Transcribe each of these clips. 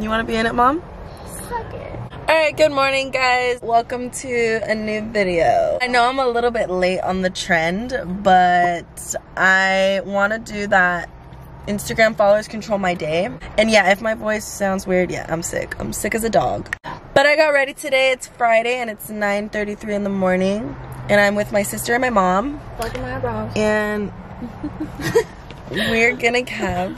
You want to be in it, Mom? Suck it. Alright, good morning guys. Welcome to a new video. I know I'm a little bit late on the trend, but I want to do that Instagram followers control my day. And yeah, if my voice sounds weird, yeah, I'm sick. I'm sick as a dog. But I got ready today. It's Friday and it's 9.33 in the morning. And I'm with my sister and my mom. Plugging my eyebrows. And we're gonna have...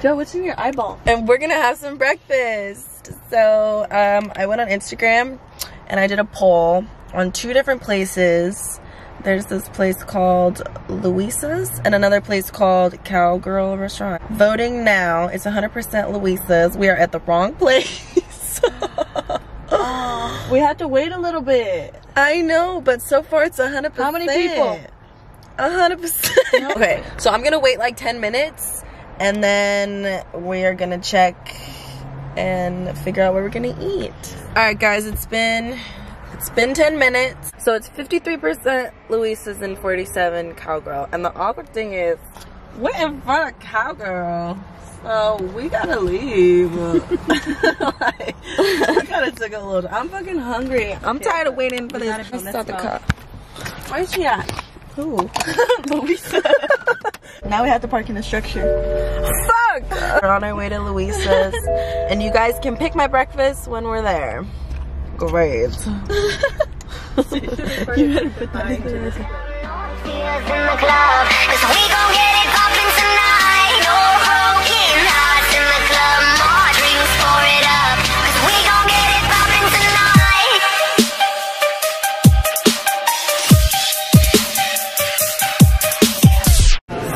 Joe, what's in your eyeball? And we're gonna have some breakfast. So um, I went on Instagram and I did a poll on two different places. There's this place called Louisa's and another place called Cowgirl Restaurant. Voting now, it's 100% Louisa's. We are at the wrong place. oh, we have to wait a little bit. I know, but so far it's 100%. How many people? 100%. okay, so I'm gonna wait like 10 minutes and then we are gonna check and figure out what we're gonna eat. All right, guys, it's been it's been 10 minutes. So it's 53% Louisa's and 47 Cowgirl. And the awkward thing is, we're in front of Cowgirl. So we gotta leave. like, I gotta take a little. I'm fucking hungry. I'm tired of waiting for this. Let's start the car. Where's she at? Who? Louisa. now we have to park in the structure. Fuck! We're on our way to Louisa's. and you guys can pick my breakfast when we're there. Great. you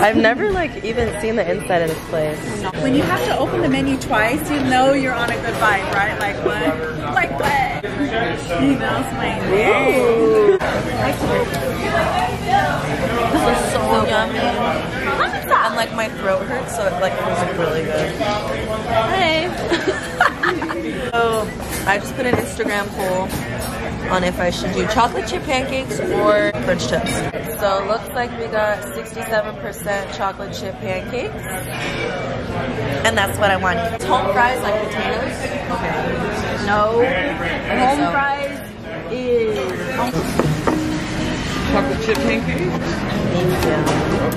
I've never like even seen the inside of this place. When you have to open the menu twice, you know you're on a good vibe, right? Like what? Like what? You know, it's my name. this is so yummy. And like my throat hurts, so it like feels really good. Hey. so I just put an Instagram poll on if I should do chocolate chip pancakes or French toast. So it looks like we got 67% chocolate chip pancakes. And that's what I want. It's home fries like potatoes? Okay. No. Home so. fries is chocolate chip pancakes?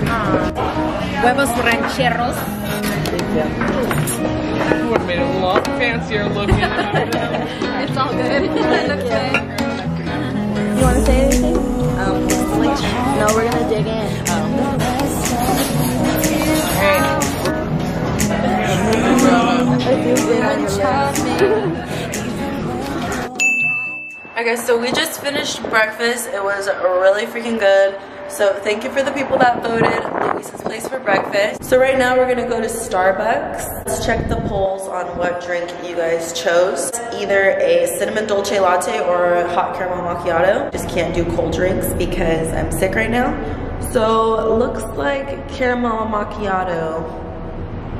Uh, huevos rancheros. Would have made it a lot fancier looking. it's all good. Oh. Okay, so we just finished breakfast. It was really freaking good. So thank you for the people that voted Louisa's Place for breakfast. So right now we're gonna go to Starbucks. Let's check the polls on what drink you guys chose. Either a cinnamon dolce latte or a hot caramel macchiato. Just can't do cold drinks because I'm sick right now. So looks like caramel macchiato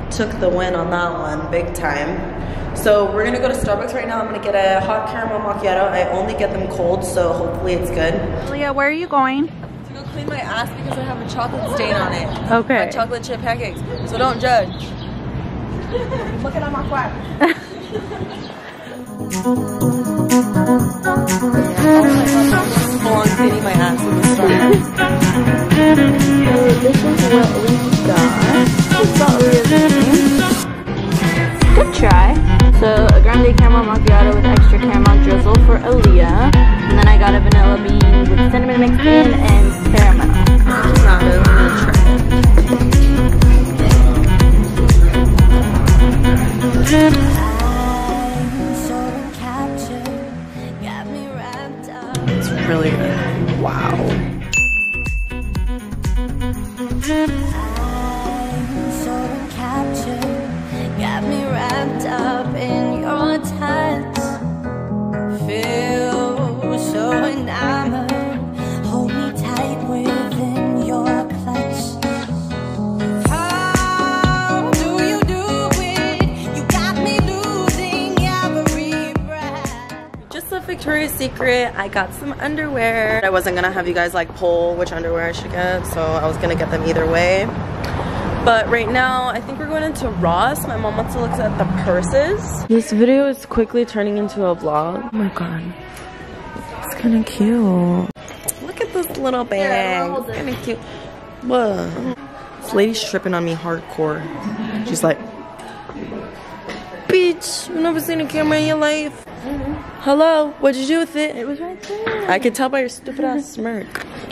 took the win on that one big time. So we're gonna go to Starbucks right now. I'm gonna get a hot caramel macchiato. I only get them cold, so hopefully it's good. Leah, where are you going? To go clean my ass because I have a chocolate stain on it. Okay. My chocolate chip pancakes. So don't judge. Looking at my quack. Full on cleaning my ass this is what we got. It's got Good try. So a grande caramel macchiato with extra caramel drizzle for Aliyah. And then I got a vanilla bean with cinnamon mixed in and caramel. Victoria's Secret. I got some underwear. I wasn't gonna have you guys like poll which underwear I should get, so I was gonna get them either way. But right now, I think we're going into Ross. My mom wants to look at the purses. This video is quickly turning into a vlog. Oh my god. It's kind of cute. Look at this little bag. It's kind of cute. Whoa. This lady's tripping on me hardcore. She's like, Bitch, you never seen a camera in your life. Hello, what'd you do with it? It was right there. I could tell by your stupid ass smirk.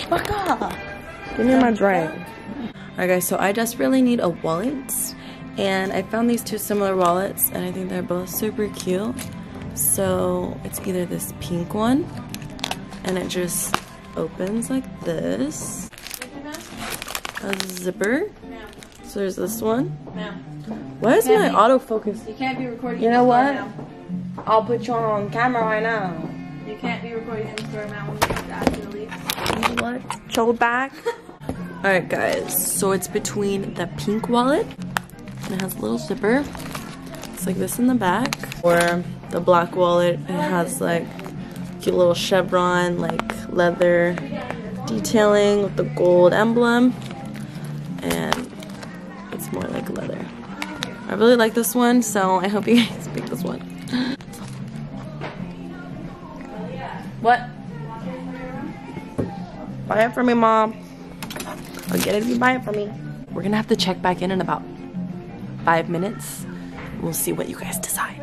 Fuck off. Give me my drink. Alright guys, so I just really need a wallet. And I found these two similar wallets and I think they're both super cute. So it's either this pink one and it just opens like this. A zipper. So there's this one. Why is my autofocus? You can't be recording. You know what? I'll put you on camera right now. You can't be recording in the store amount when you actually leave. What? Chill back. Alright guys, so it's between the pink wallet and it has a little zipper. It's like this in the back. Or the black wallet, it has like cute little chevron, like leather detailing with the gold emblem. And it's more like leather. I really like this one, so I hope you guys Buy it for me, mom. I'll get it if you buy it for me. We're gonna have to check back in in about five minutes. We'll see what you guys decide.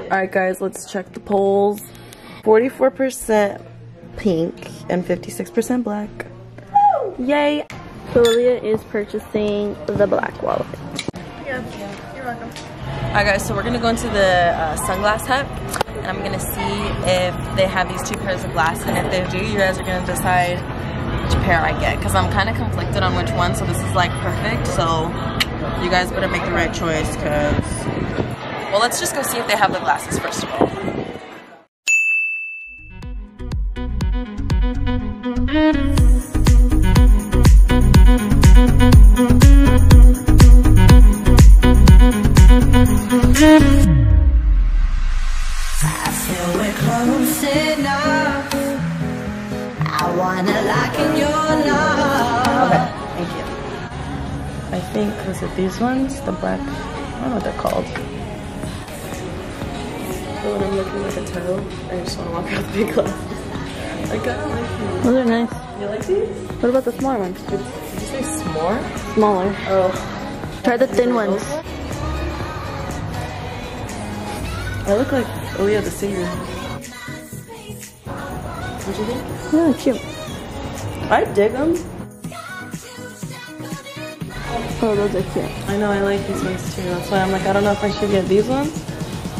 Alright guys, let's check the polls. 44% pink and 56% black. Woo! Yay! So Aliyah is purchasing the black wallet. Yeah, you're welcome. Alright guys, so we're gonna go into the uh, sunglass hut and I'm gonna see if they have these two pairs of glasses and if they do, you guys are gonna decide which pair I get because I'm kind of conflicted on which one so this is like perfect so you guys better make the right choice because well let's just go see if they have the glasses first of all. Think, was it these ones? The black, I don't know what they're called. But when I'm looking like a toe, I just want to walk out with big glasses. I kind of like these. Those are nice. You like these? What about the smaller ones? Did you say s'more? Smaller. Oh. Try the thin ones. I look like Aaliyah the singer. What you think? Yeah, cute. I dig them. Oh, those are cute. I know, I like these ones too. That's why I'm like, I don't know if I should get these ones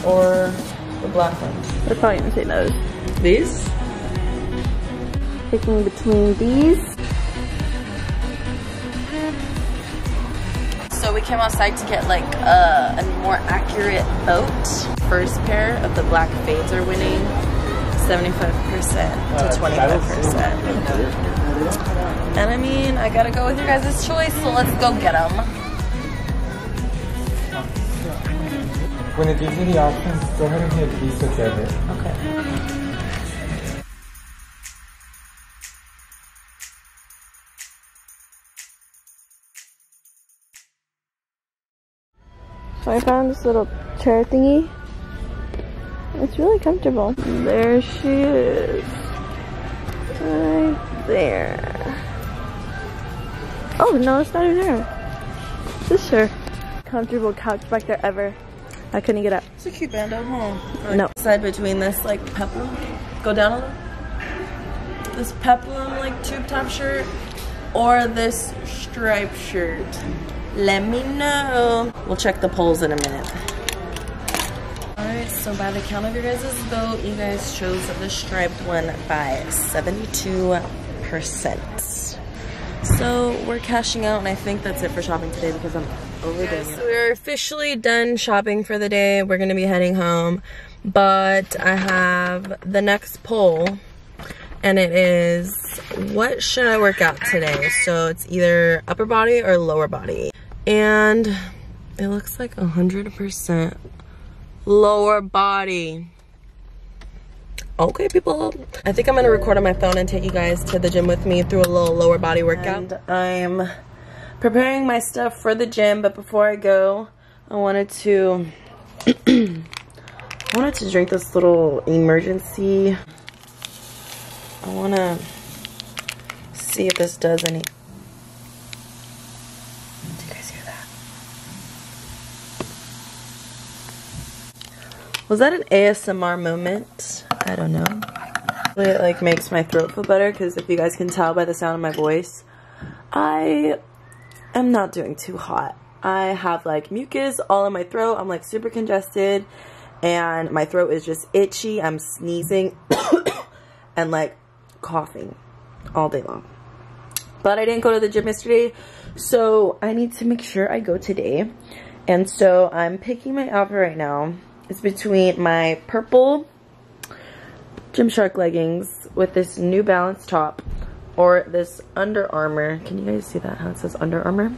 or the black ones. They're probably gonna say those. These? Picking between these. So we came outside to get like a, a more accurate vote. First pair of the black fades are winning 75% to 25%. And I mean, I gotta go with your guys' choice, so let's go get them. When it gives you the options, go ahead and hit Visa debit. Okay. So I found this little chair thingy. It's really comfortable. There she is. Right there. Oh, no, it's not even her. This is her. Comfortable couch back there ever. I couldn't get up. It's a cute bando, huh? No. Side between this like peplum, go down a little. This peplum like tube top shirt or this striped shirt. Let me know. We'll check the polls in a minute. Alright, so by the count of your guys' vote, you guys chose the striped one by 72%. So we're cashing out and I think that's it for shopping today because I'm overdoing it. So we're officially done shopping for the day. We're gonna be heading home. But I have the next poll and it is what should I work out today? So it's either upper body or lower body. And it looks like 100% lower body. Okay, people. I think I'm gonna record on my phone and take you guys to the gym with me through a little lower body workout. And I'm preparing my stuff for the gym, but before I go, I wanted to I wanted to drink this little Emergen-C. I want to see if this does any. You guys hear that? Was that an ASMR moment? I don't know. It like makes my throat feel better because if you guys can tell by the sound of my voice, I am not doing too hot. I have like mucus all in my throat. I'm like super congested and my throat is just itchy. I'm sneezing and like coughing all day long. But I didn't go to the gym yesterday, so I need to make sure I go today. And so I'm picking my outfit right now. It's between my purple Gymshark leggings with this New Balance top or this Under Armour. Can you guys see that? How it says Under Armour?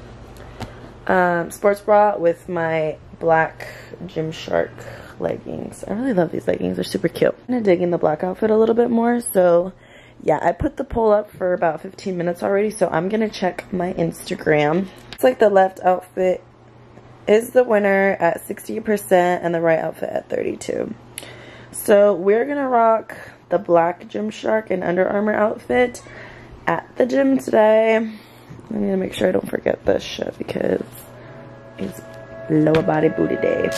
Um, sports bra with my black Gymshark leggings. I really love these leggings. They're super cute. I'm gonna dig in the black outfit a little bit more. So yeah, I put the poll up for about 15 minutes already. So I'm gonna check my Instagram. It's like the left outfit is the winner at 60% and the right outfit at 32. So we're going to rock the black Gymshark and Under Armour outfit at the gym today. I need to make sure I don't forget this shit because it's lower body booty day.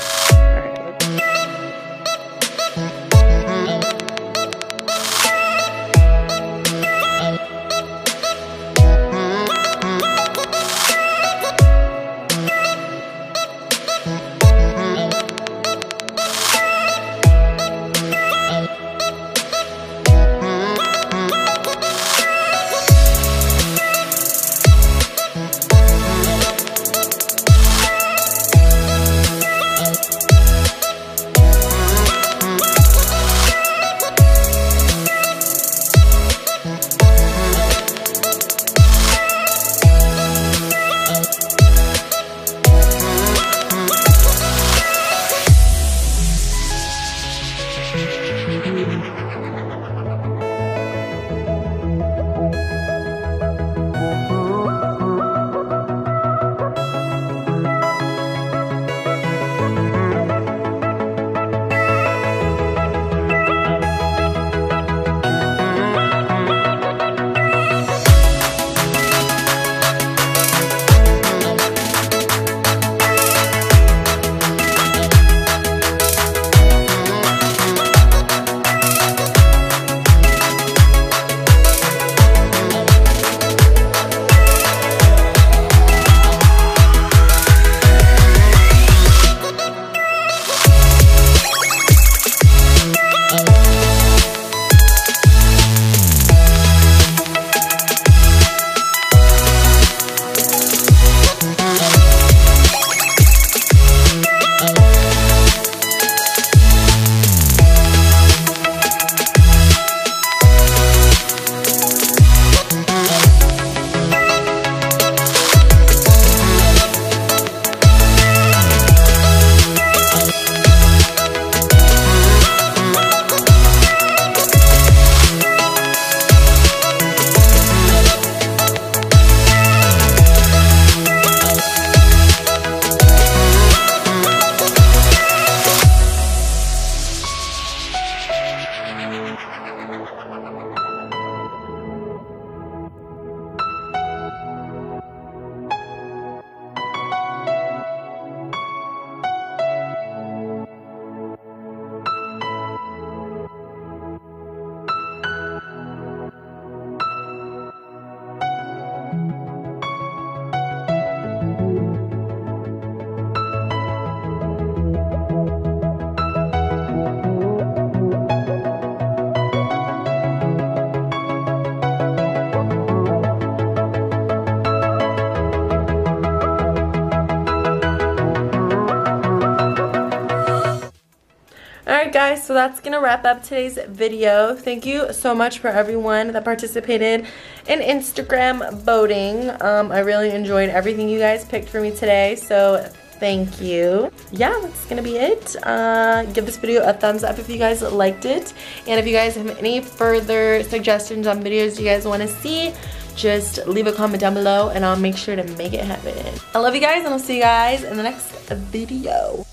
So that's to wrap up today's video. Thank you so much for everyone that participated in Instagram voting. Um, I really enjoyed everything you guys picked for me today, so thank you. Yeah, that's gonna be it. Uh, give this video a thumbs up if you guys liked it. And if you guys have any further suggestions on videos you guys wanna see, just leave a comment down below and I'll make sure to make it happen. I love you guys and I'll see you guys in the next video.